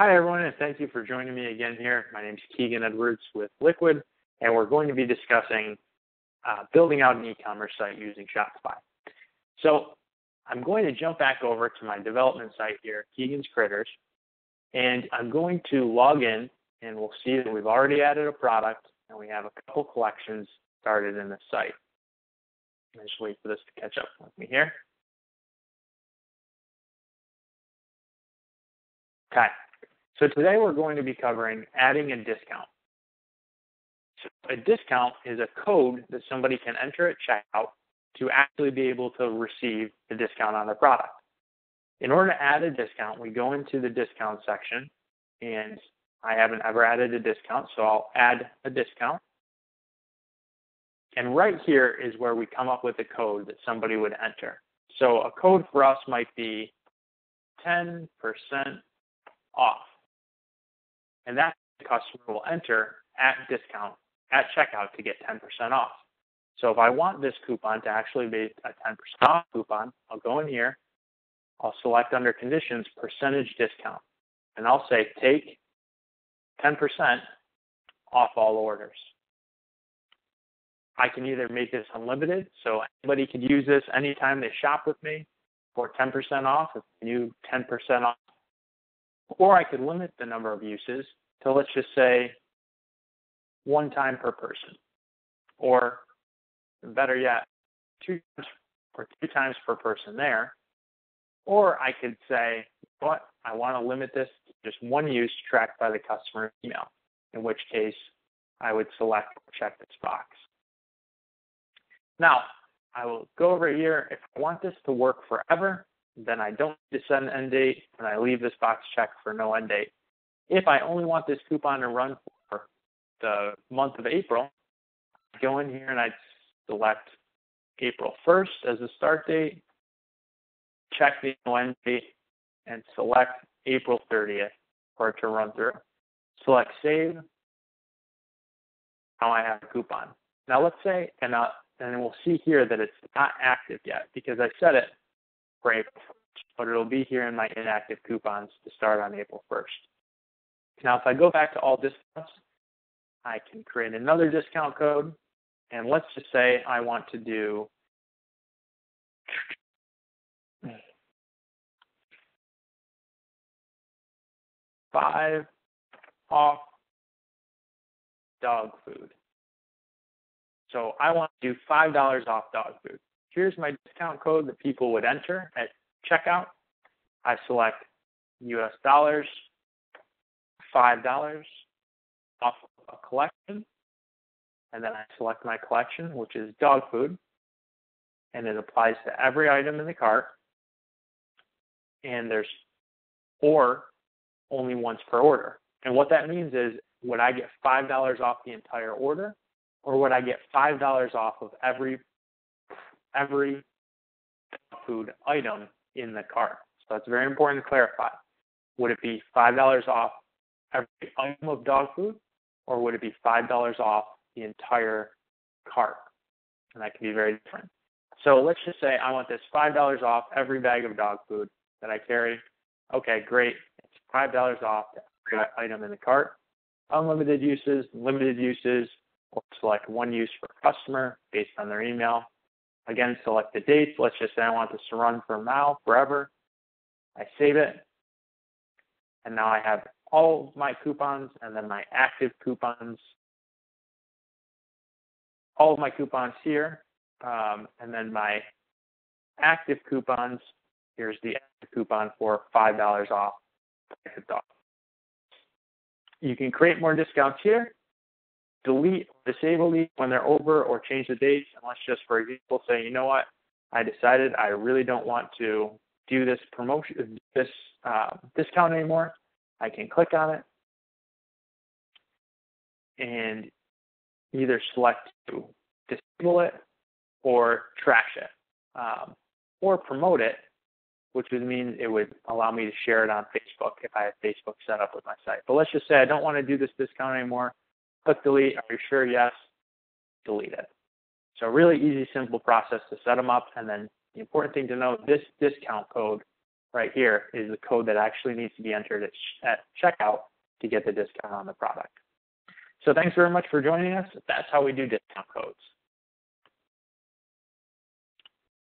Hi, everyone, and thank you for joining me again here. My name is Keegan Edwards with Liquid, and we're going to be discussing uh, building out an e-commerce site using Shopify. So I'm going to jump back over to my development site here, Keegan's Critters, and I'm going to log in, and we'll see that we've already added a product, and we have a couple collections started in the site. I just wait for this to catch up with me here. Okay, so today we're going to be covering adding a discount. So a discount is a code that somebody can enter at checkout to actually be able to receive the discount on their product. In order to add a discount, we go into the discount section and I haven't ever added a discount, so I'll add a discount. And right here is where we come up with a code that somebody would enter. So a code for us might be 10% off. And that customer will enter at discount at checkout to get 10% off. So if I want this coupon to actually be a 10% off coupon, I'll go in here, I'll select under conditions percentage discount, and I'll say take 10% off all orders. I can either make this unlimited, so anybody could use this anytime they shop with me for 10% off, a new 10% off. Or I could limit the number of uses to let's just say one time per person. Or better yet, two times or two times per person there. Or I could say, what, I want to limit this to just one use tracked by the customer email, in which case I would select check this box. Now, I will go over here. If I want this to work forever, then I don't need to set an end date, and I leave this box checked for no end date. If I only want this coupon to run for the month of April, I go in here and I select April 1st as the start date, check the no end date, and select April 30th for it to run through. Select save. Now I have a coupon. Now let's say, and uh, and we'll see here that it's not active yet because I set it for April 1st, but it'll be here in my inactive coupons to start on April 1st. Now, if I go back to all discounts, I can create another discount code, and let's just say I want to do five off dog food. So I want to do $5 off dog food. Here's my discount code that people would enter at checkout. I select US dollars, $5 off a collection, and then I select my collection, which is dog food, and it applies to every item in the cart. And there's, or only once per order. And what that means is, would I get $5 off the entire order? or would I get five dollars off of every every food item in the cart? So that's very important to clarify. Would it be five dollars off every item of dog food, or would it be five dollars off the entire cart? And that can be very different. So let's just say I want this five dollars off every bag of dog food that I carry. Okay, great. It's five dollars off every item in the cart. Unlimited uses, limited uses, or select one use for customer based on their email. Again, select the dates. Let's just say I want this to run from now forever. I save it. And now I have all my coupons and then my active coupons. All of my coupons here. Um, and then my active coupons. Here's the active coupon for $5 off. You can create more discounts here delete or disable these when they're over or change the dates. And let's just, for example, say, you know what, I decided I really don't want to do this promotion, this uh, discount anymore. I can click on it and either select to disable it or trash it um, or promote it, which would mean it would allow me to share it on Facebook if I have Facebook set up with my site. But let's just say I don't want to do this discount anymore. Click delete. Are you sure? Yes. Delete it. So really easy, simple process to set them up. And then the important thing to know, this discount code right here is the code that actually needs to be entered at, at checkout to get the discount on the product. So thanks very much for joining us. That's how we do discount codes.